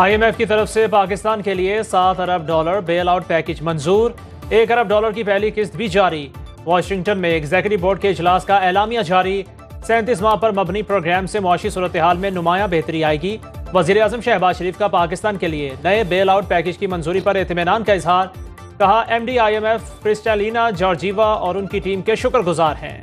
IMF की तरफ़ से पाकिस्तान के लिए सात अरब डॉलर बेल आउट पैकेज मंजूर। एक अरब डॉलर की पहली किस्त भी जारी। वाशिंगटन में एग्जीक्यूटिव बोर्ड के इजलास का एलामिया जारी। सैंतीस माह पर मबनी प्रोग्राम से मुआशी सूरत हाल में नुमाया बेहतरी आएगी। वज़ीर अजम शहबाज शरीफ का पाकिस्तान के लिए नए बेल आउट पैकेज की मंजूरी पर इतमान का इजहार। कहा M D I M F Kristalina Georgieva और उनकी टीम के शुक्रगुजार हैं।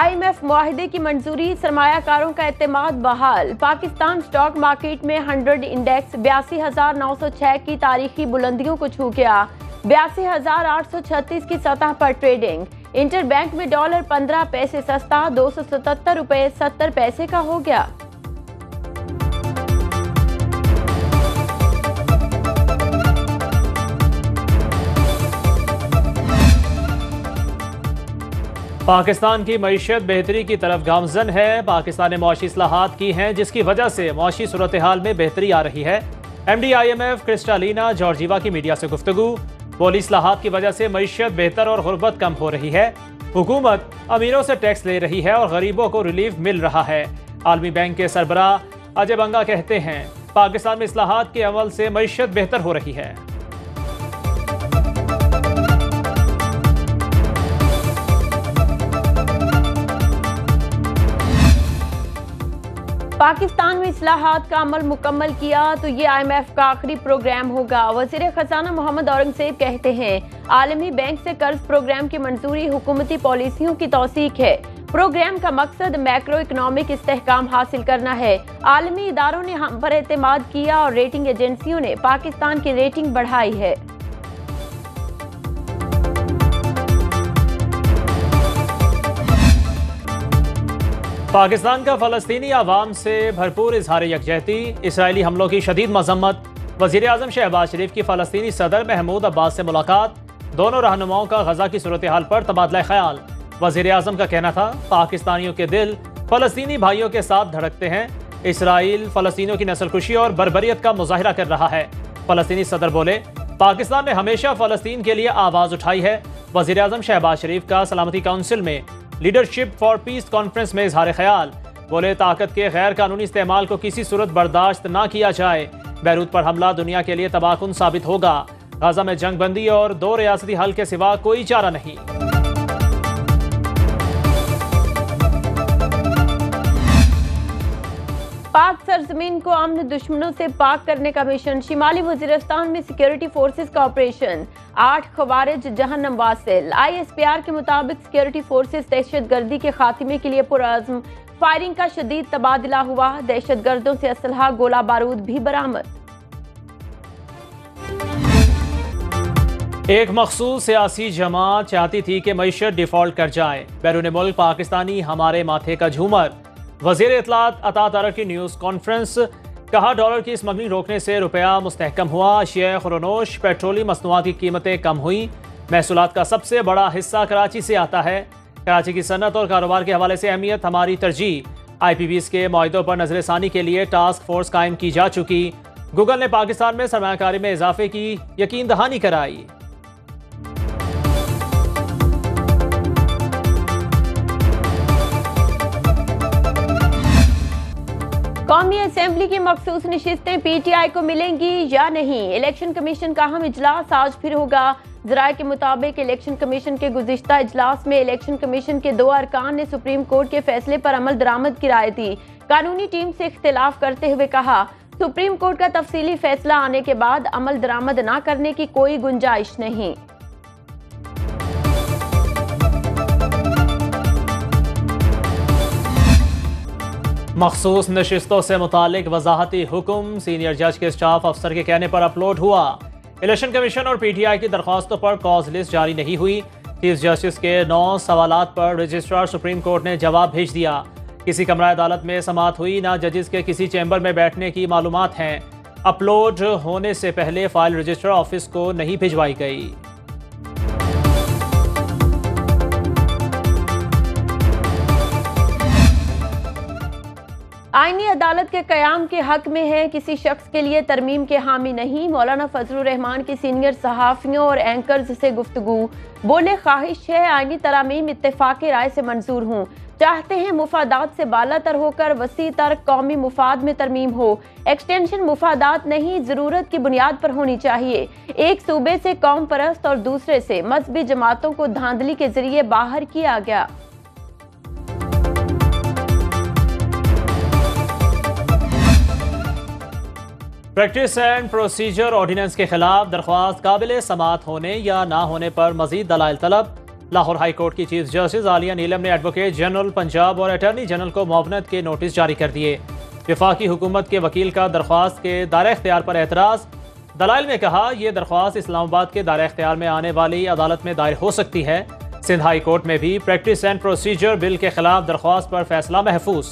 आईएमएफ माहदे की मंजूरी सरमाकारों का अतमाद बहाल। पाकिस्तान स्टॉक मार्केट में 100 इंडेक्स, बयासी हज़ार नौ सौ छह की तारीखी बुलंदियों को छू गया। बयासी हज़ार आठ सौ छत्तीस की सतह पर ट्रेडिंग। इंटर बैंक में डॉलर पंद्रह पैसे सस्ता, दो सौ सतहत्तर रुपये सत्तर पैसे का हो गया। पाकिस्तान की मीशत बेहतरी की तरफ़ गामजन है। पाकिस्तान ने मुआशी असलाहत की हैं, जिसकी वजह से मुआशी सूरत हाल में बेहतरी आ रही है। M D I M F Kristalina Georgieva की मीडिया से गुफ्तु बोली असलाहत की वजह से मीशत बेहतर और गुर्बत कम हो रही है। हुकूमत अमीरों से टैक्स ले रही है और गरीबों को रिलीफ मिल रहा है। आलमी बैंक के सरबरा अजय बंगा कहते हैं, पाकिस्तान में असलाहत के अमल से मीशत बेहतर हो रही है। पाकिस्तान में इसलाहत का अमल मुकम्मल किया तो ये आई एम एफ़ का आखिरी प्रोग्राम होगा। वज़ीर खजाना मोहम्मद औरंगज़ेब कहते हैं, आलमी बैंक से कर्ज प्रोग्राम की मंजूरी हुकूमती पॉलिसियों की तोसीक है। प्रोग्राम का मकसद मैक्रो इकनॉमिक इस्तेकाम हासिल करना है। आलमी इदारों ने हम पर एतमाद किया और रेटिंग एजेंसियों ने पाकिस्तान की रेटिंग बढ़ाई है। पाकिस्तान का फलस्तीनी आवाम से भरपूर इजहार यकजहती। इसराइली हमलों की शदीद मजम्मत। वज़ीर अजम शहबाज शरीफ की फ़लस्तनी सदर महमूद अब्बास से मुलाकात। दोनों रहनुमाओं का गजा की सूरत हाल पर तबादला ख्याल। वज़ीर अजम का कहना था, पाकिस्तानियों के दिल फ़लस्तनी भाइयों के साथ धड़कते हैं। इसराइल फ़लस्तियों की नस्लकुशी और बरबरीत का मुजाहरा कर रहा है। फ़लस्तनी सदर बोले, पाकिस्तान ने हमेशा फ़लस्तीन के लिए आवाज़ उठाई है। वज़ीर अजम शहबाज शरीफ का सलामती काउंसिल में लीडरशिप फॉर पीस कॉन्फ्रेंस में इजहार ख्याल। बोले, ताकत के गैर कानूनी इस्तेमाल को किसी सूरत बर्दाश्त न किया जाए। बैरूत पर हमला दुनिया के लिए तबाहकुन साबित होगा। गाजा में जंगबंदी और दो रियासती हल के सिवा कोई चारा नहीं। पाक सरजमीन को अमन दुश्मनों से पाक करने का मिशन। शिमाली वजीरस्तान में सिक्योरिटी फोर्सेस का ऑपरेशन आठ खवारिज जहन्नम वासिल। आईएसपीआर के मुताबिक सिक्योरिटी फोर्सेस दहशत गर्दी के खात्मे के लिए पुरज़म फायरिंग का शदीद तबादला हुआ। दहशत गर्दों से असलहा गोला बारूद भी बरामद। एक मखसूस सियासी जमात चाहती थी कि मीशत डिफ़ॉल्ट कर जाए। बैरून मुल्क पाकिस्तानी हमारे माथे का झूमर। वज़ीर इतलात अता तारक की न्यूज़ कॉन्फ्रेंस। कहा, डॉलर की स्मगलिंग रोकने से रुपया मुस्तहकम हुआ शेयर खुरनोश पेट्रोली मसनूआत की कीमतें कम हुई। महसूलत का सबसे बड़ा हिस्सा कराची से आता है। कराची की सनत और कारोबार के हवाले से अहमियत हमारी तरजीह। आई पी बीस के माहों पर नजरसानी के लिए टास्क फोर्स कायम की जा चुकी। गूगल ने पाकिस्तान में सरमाकारी में इजाफे की यकीन दहानी कराई। कौमी असम्बली की मखसूस नशस्तें पीटीआई को मिलेंगी या नहीं? इलेक्शन कमीशन का हम इजलास आज फिर होगा। जराये के मुताबिक इलेक्शन कमीशन के गुजशत इजलास में इलेक्शन कमीशन के दो अरकान ने सुप्रीम कोर्ट के फैसले पर अमल दरामद की राय दी। कानूनी टीम से इख्तलाफ करते हुए कहा, सुप्रीम कोर्ट का तफसीली फैसला आने के बाद अमल दरामद न करने की कोई गुंजाइश नहीं। मखसूस नशस्तों से मुतालिक वजाहती हुक्म सीनियर जज के स्टाफ अफसर के कहने पर अपलोड हुआ। इलेक्शन कमीशन और पी टी आई की दरख्वास्तों पर कॉज लिस्ट जारी नहीं हुई। चीफ जस्टिस के नौ सवाल पर रजिस्ट्रार सुप्रीम कोर्ट ने जवाब भेज दिया। किसी कमरा अदालत में समात हुई, ना जजेस के किसी चैम्बर में बैठने की मालूम हैं। अपलोड होने से पहले फ़ाइल रजिस्ट्रार ऑफ़िस को नहीं भिजवाई गई। आईनी अदालत के कयाम के हक में है। किसी शख्स के लिए तरमीम के हामी नहीं। मौलाना फजल रहमान की सीनियर सहाफ़ियों और एंकर्स से गुफ्तगु। बोले, ख्वाहिश है, आईनी तरामीम इतफाक़ राय से मंजूर हूँ। चाहते हैं मुफादात से बाला तर होकर वसी तर कौमी मुफाद में तरमीम हो। एक्सटेंशन मुफादात नहीं, ज़रूरत की बुनियाद पर होनी चाहिए। एक सूबे से कौम परस्त और दूसरे से। मजहबी जमातों को धांधली के ज़रिए बाहर किया गया। प्रैक्टिस एंड प्रोसीजर ऑर्डिनेंस के खिलाफ दरख्वास्त काबिल समात होने या ना होने पर मजीद दलाइल तलब। लाहौर हाई कोर्ट की चीफ जस्टिस आलिया नीलम ने एडवोकेट जनरल पंजाब और अटर्नी जनरल को मुआवनत के नोटिस जारी कर दिए। विफाकी हुकूमत के वकील का दरख्वास्त के दायरा अख्तियार पर एतराज़। दलाइल में कहा यह दरख्वास्त इस्लामाबाद के दायरा अख्तियार में आने वाली अदालत में दायर हो सकती है। सिंध हाई कोर्ट में भी प्रैक्टिस एंड प्रोसीजर बिल के खिलाफ दरख्वास्त पर फैसला महफूज।